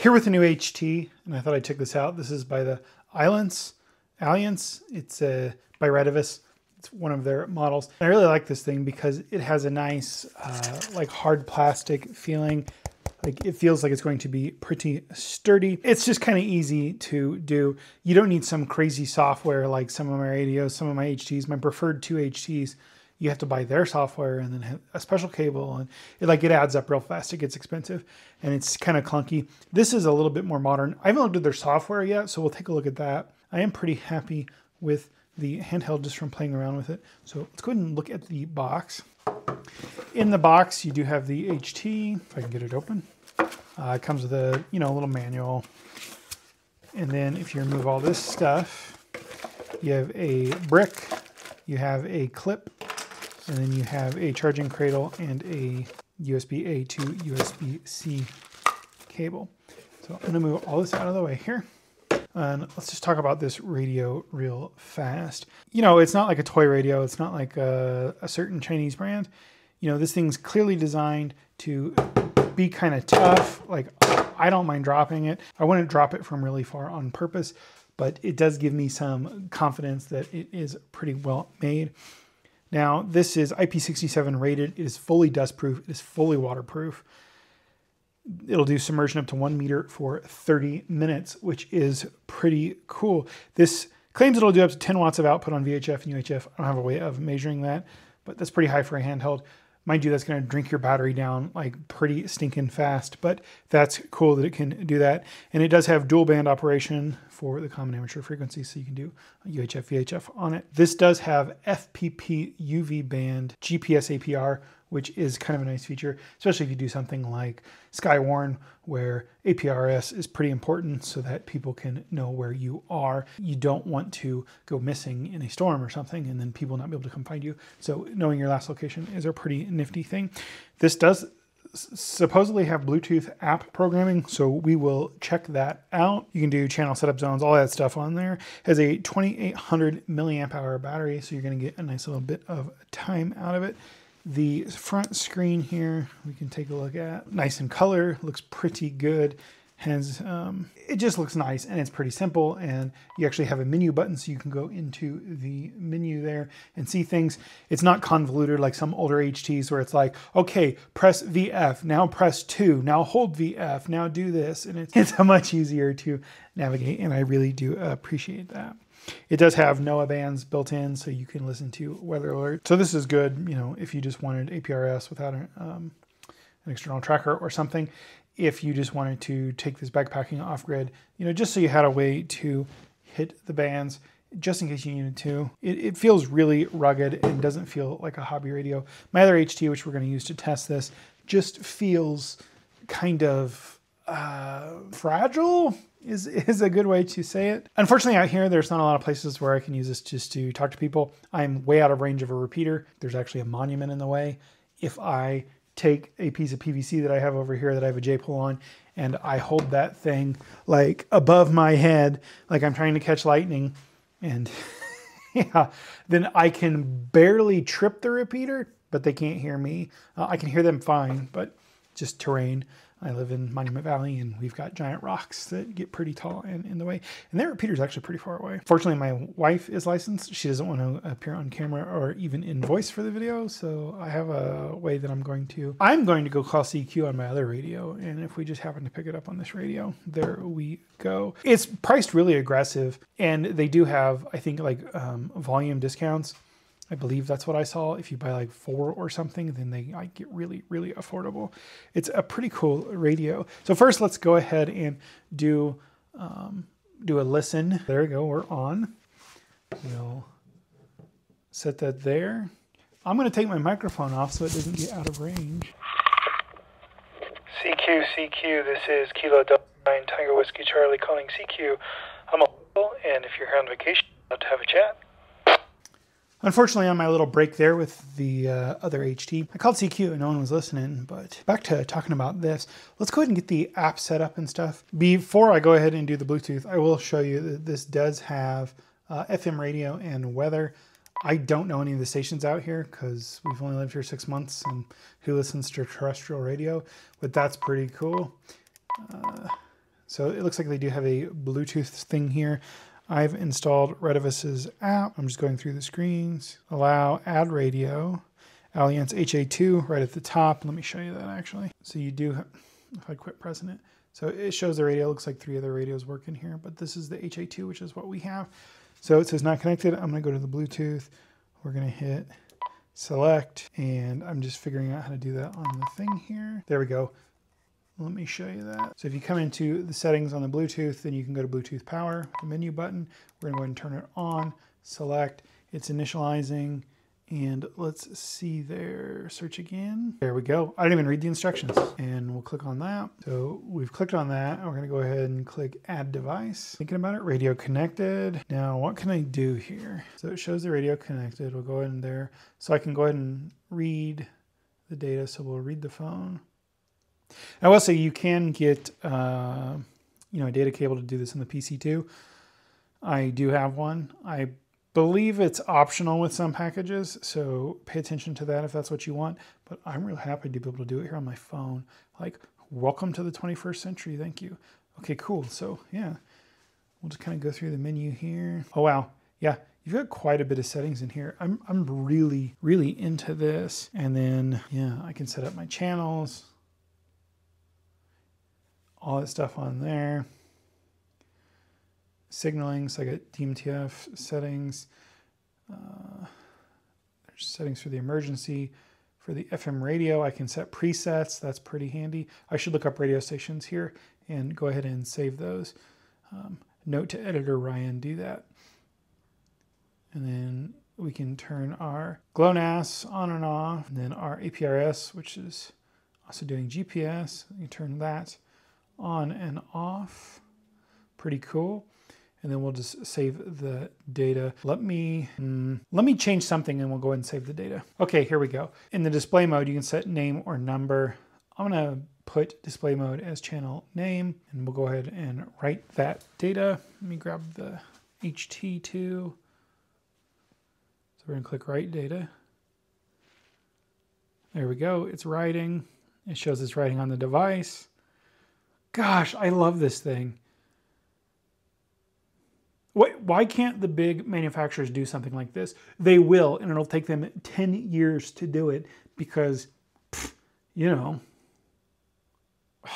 Here with the new HT, and I thought I'd check this out. This is by the Ailunce. Ailunce. It's uh, by Retevis. It's one of their models. I really like this thing because it has a nice, uh, like hard plastic feeling. Like it feels like it's going to be pretty sturdy. It's just kind of easy to do. You don't need some crazy software like some of my radios, some of my HTs. My preferred two HTs you have to buy their software and then a special cable and it like it adds up real fast. It gets expensive and it's kind of clunky. This is a little bit more modern. I haven't looked at their software yet so we'll take a look at that. I am pretty happy with the handheld just from playing around with it. So let's go ahead and look at the box. In the box you do have the ht if i can get it open. Uh, it comes with a you know a little manual. And then if you remove all this stuff you have a brick you have a clip and then you have a charging cradle and a USB-A to USB-C cable. So I'm gonna move all this out of the way here. And let's just talk about this radio real fast. You know, it's not like a toy radio. It's not like a, a certain Chinese brand. You know, this thing's clearly designed to be kind of tough. Like, I don't mind dropping it. I wouldn't drop it from really far on purpose, but it does give me some confidence that it is pretty well made. Now, this is IP67 rated. It is fully dustproof. It is fully waterproof. It'll do submersion up to one meter for 30 minutes, which is pretty cool. This claims it'll do up to 10 watts of output on VHF and UHF. I don't have a way of measuring that, but that's pretty high for a handheld. Mind you, that's going to drink your battery down like pretty stinking fast, but that's cool that it can do that. And it does have dual band operation for the common amateur frequency, so you can do UHF, VHF on it. This does have FPP UV band GPS APR, which is kind of a nice feature, especially if you do something like Skywarn, where APRS is pretty important so that people can know where you are. You don't want to go missing in a storm or something and then people not be able to come find you. So knowing your last location is a pretty nifty thing. This does supposedly have Bluetooth app programming, so we will check that out. You can do channel setup zones, all that stuff on there. Has a 2800 milliamp hour battery, so you're going to get a nice little bit of time out of it. The front screen here, we can take a look at. Nice in color, looks pretty good. Has um, It just looks nice and it's pretty simple and you actually have a menu button so you can go into the menu there and see things. It's not convoluted like some older HTs where it's like, okay, press VF, now press 2, now hold VF, now do this. And it's, it's much easier to navigate and I really do appreciate that. It does have NOAA bands built in, so you can listen to weather alerts. So this is good, you know, if you just wanted APRS without an, um, an external tracker or something. If you just wanted to take this backpacking off grid, you know, just so you had a way to hit the bands, just in case you needed to. It, it feels really rugged and doesn't feel like a hobby radio. My other HT, which we're going to use to test this, just feels kind of uh, fragile is, is a good way to say it. Unfortunately, out here, there's not a lot of places where I can use this just to talk to people. I'm way out of range of a repeater. There's actually a monument in the way. If I take a piece of PVC that I have over here that I have a J-pole on and I hold that thing like above my head, like I'm trying to catch lightning and yeah, then I can barely trip the repeater, but they can't hear me. Uh, I can hear them fine, but just terrain. I live in Monument Valley and we've got giant rocks that get pretty tall in the way. And their repeater's actually pretty far away. Fortunately, my wife is licensed. She doesn't want to appear on camera or even in voice for the video. So I have a way that I'm going to, I'm going to go call CQ on my other radio. And if we just happen to pick it up on this radio, there we go. It's priced really aggressive and they do have, I think like um, volume discounts. I believe that's what I saw. If you buy like four or something, then they I get really, really affordable. It's a pretty cool radio. So first, let's go ahead and do um, do a listen. There we go. We're on. We'll set that there. I'm going to take my microphone off so it doesn't get out of range. CQ, CQ, this is Kilo 9 Tiger Whiskey Charlie calling CQ. I'm a and if you're here on vacation, I'd love to have a chat. Unfortunately, on my little break there with the uh, other HT, I called CQ and no one was listening, but back to talking about this. Let's go ahead and get the app set up and stuff. Before I go ahead and do the Bluetooth, I will show you that this does have uh, FM radio and weather. I don't know any of the stations out here because we've only lived here six months and who listens to terrestrial radio, but that's pretty cool. Uh, So it looks like they do have a Bluetooth thing here. I've installed Retevis's app. I'm just going through the screens. Allow, add radio. Ailunce HA2 right at the top. Let me show you that actually. So you do, if I quit pressing it, so it shows the radio. It looks like three other radios work in here, but this is the HA2, which is what we have. So it says not connected. I'm going to go to the Bluetooth. We're going to hit select, and I'm just figuring out how to do that on the thing here. There we go. Let me show you that. So if you come into the settings on the Bluetooth, then you can go to Bluetooth power, the menu button. We're to go ahead and turn it on, select. It's initializing and let's see there, search again. There we go. I didn't even read the instructions. And we'll click on that. So we've clicked on that. We're gonna go ahead and click add device. Thinking about it, radio connected. Now what can I do here? So it shows the radio connected. We'll go and there. So I can go ahead and read the data. So we'll read the phone. I will say you can get, uh, you know, a data cable to do this in the PC too. I do have one. I believe it's optional with some packages, so pay attention to that if that's what you want. But I'm real happy to be able to do it here on my phone. Like, welcome to the 21st century. Thank you. Okay, cool. So, yeah, we'll just kind of go through the menu here. Oh, wow. Yeah, you've got quite a bit of settings in here. I'm, I'm really, really into this. And then, yeah, I can set up my channels, all that stuff on there signaling, so I got DMTF settings. Uh, there's settings for the emergency. For the FM radio, I can set presets. That's pretty handy. I should look up radio stations here and go ahead and save those. Um, note to editor Ryan, do that. And then we can turn our GLONASS on and off, and then our APRS, which is also doing GPS. You turn that on and off. Pretty cool and then we'll just save the data. Let me, mm, let me change something and we'll go ahead and save the data. Okay, here we go. In the display mode, you can set name or number. I'm gonna put display mode as channel name and we'll go ahead and write that data. Let me grab the HT2. So we're gonna click write data. There we go, it's writing. It shows it's writing on the device. Gosh, I love this thing. Why why can't the big manufacturers do something like this? They will, and it'll take them 10 years to do it because, you know,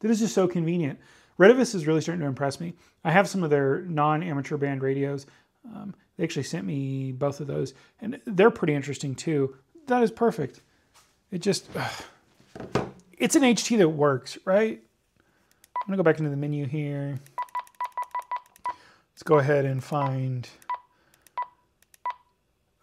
that is just so convenient. Retevis is really starting to impress me. I have some of their non-amateur band radios. Um, they actually sent me both of those, and they're pretty interesting too. That is perfect. It just, ugh. it's an HT that works, right? I'm gonna go back into the menu here. Let's go ahead and find,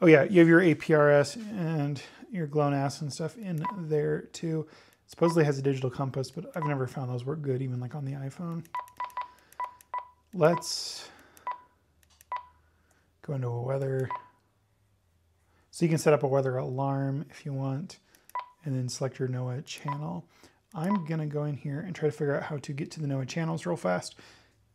oh yeah, you have your APRS and your GLONASS and stuff in there too. supposedly has a digital compass, but I've never found those work good, even like on the iPhone. Let's go into a weather. So you can set up a weather alarm if you want, and then select your NOAA channel. I'm gonna go in here and try to figure out how to get to the NOAA channels real fast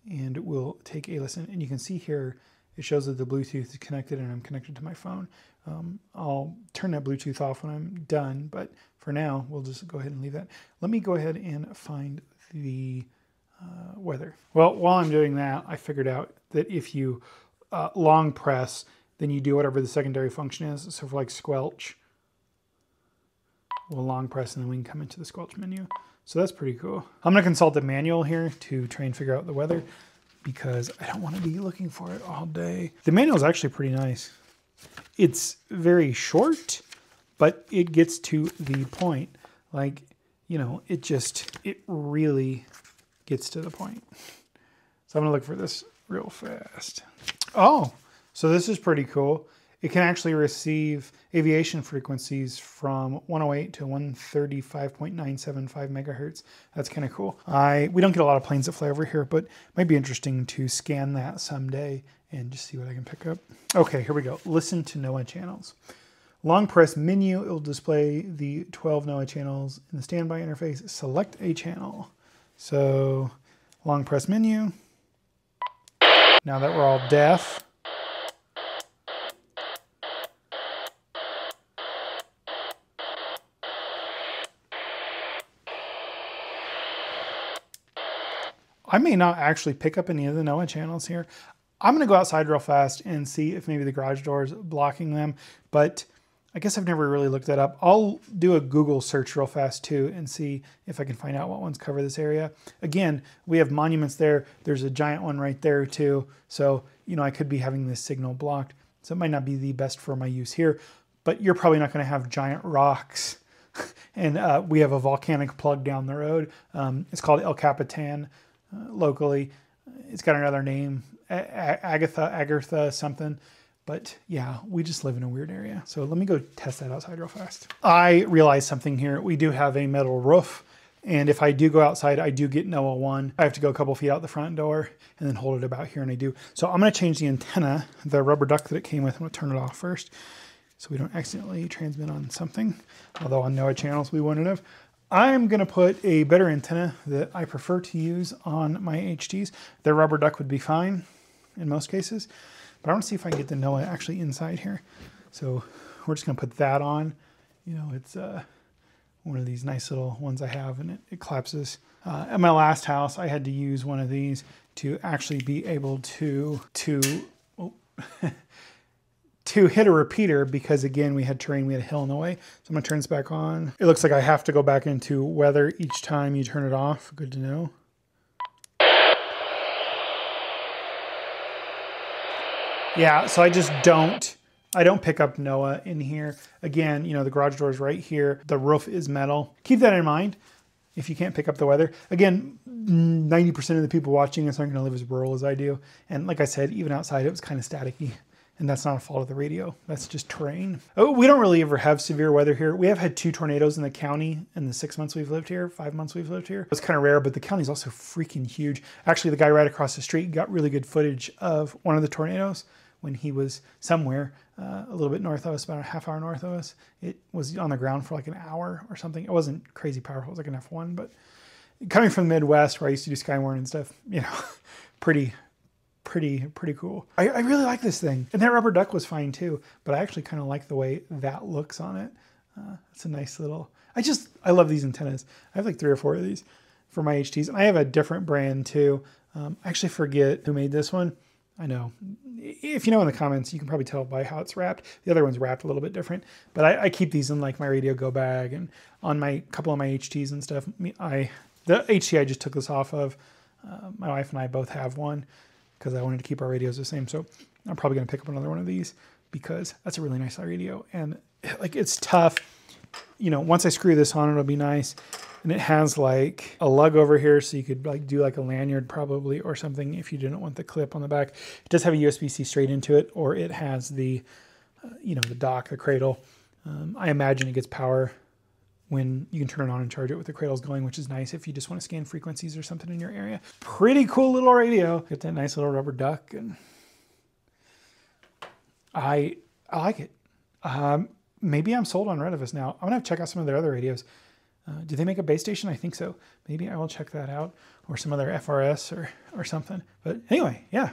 and we'll take a listen. And you can see here, it shows that the Bluetooth is connected and I'm connected to my phone. Um, I'll turn that Bluetooth off when I'm done, but for now, we'll just go ahead and leave that. Let me go ahead and find the uh, weather. Well, while I'm doing that, I figured out that if you uh, long press, then you do whatever the secondary function is. So for like squelch, we'll long press and then we can come into the squelch menu. So that's pretty cool. I'm gonna consult the manual here to try and figure out the weather because I don't wanna be looking for it all day. The manual is actually pretty nice. It's very short, but it gets to the point. Like, you know, it just, it really gets to the point. So I'm gonna look for this real fast. Oh, so this is pretty cool it can actually receive aviation frequencies from 108 to 135.975 megahertz. That's kind of cool. I we don't get a lot of planes that fly over here, but it might be interesting to scan that someday and just see what I can pick up. Okay, here we go. Listen to NOAA channels. Long press menu, it will display the 12 NOAA channels in the standby interface. Select a channel. So long press menu. Now that we're all deaf, I may not actually pick up any of the NOAA channels here. I'm going to go outside real fast and see if maybe the garage door is blocking them, but I guess I've never really looked that up. I'll do a Google search real fast too and see if I can find out what ones cover this area. Again, we have monuments there. There's a giant one right there too. So, you know, I could be having this signal blocked. So it might not be the best for my use here, but you're probably not going to have giant rocks. and uh, we have a volcanic plug down the road. Um, it's called El Capitan locally. It's got another name, Agatha, Agartha, something. But yeah, we just live in a weird area. So let me go test that outside real fast. I realized something here. We do have a metal roof. And if I do go outside, I do get NOAA 1. I have to go a couple feet out the front door and then hold it about here, and I do. So I'm going to change the antenna, the rubber duck that it came with. I'm going to turn it off first so we don't accidentally transmit on something. Although on NOAA channels we wouldn't have. I'm going to put a better antenna that I prefer to use on my HTs. The rubber duck would be fine in most cases. But I want to see if I can get the NOAA actually inside here. So we're just going to put that on. You know, it's uh, one of these nice little ones I have and it, it collapses. Uh, at my last house, I had to use one of these to actually be able to, to, oh, to hit a repeater because again, we had terrain, we had a hill in the way. So I'm gonna turn this back on. It looks like I have to go back into weather each time you turn it off. Good to know. Yeah, so I just don't, I don't pick up NOAA in here. Again, you know, the garage door is right here. The roof is metal. Keep that in mind if you can't pick up the weather. Again, 90% of the people watching this aren't to live as rural as I do. And like I said, even outside, it was kind of staticky. And that's not a fault of the radio. That's just terrain. Oh, we don't really ever have severe weather here. We have had two tornadoes in the county in the six months we've lived here, five months we've lived here. It's kind of rare, but the county's also freaking huge. Actually, the guy right across the street got really good footage of one of the tornadoes when he was somewhere uh, a little bit north of us, about a half hour north of us. It was on the ground for like an hour or something. It wasn't crazy powerful. It was like an F1, but coming from the Midwest where I used to do Skywarn and stuff, you know, pretty, pretty, pretty cool. I, I, really like this thing. And that rubber duck was fine too, but I actually kind of like the way that looks on it. Uh, it's a nice little, I just, I love these antennas. I have like three or four of these for my HTs. And I have a different brand too. Um, I actually forget who made this one. I know. If you know in the comments, you can probably tell by how it's wrapped. The other one's wrapped a little bit different, but I, I keep these in like my radio go bag and on my couple of my HTs and stuff. I the HT I just took this off of. Uh, my wife and I both have one because I wanted to keep our radios the same. So I'm probably going to pick up another one of these because that's a really nice radio and like it's tough. You know, once I screw this on, it'll be nice and it has like a lug over here so you could like do like a lanyard probably or something if you didn't want the clip on the back. It does have a USB-C straight into it or it has the, uh, you know, the dock, the cradle. Um, I imagine it gets power when you can turn it on and charge it with the cradles going, which is nice if you just want to scan frequencies or something in your area. Pretty cool little radio. Got that nice little rubber duck and I, I like it. Um, maybe I'm sold on Retevis now. I'm gonna check out some of their other radios. Uh, do they make a base station? I think so. Maybe I will check that out or some other FRS or, or something. But anyway, yeah,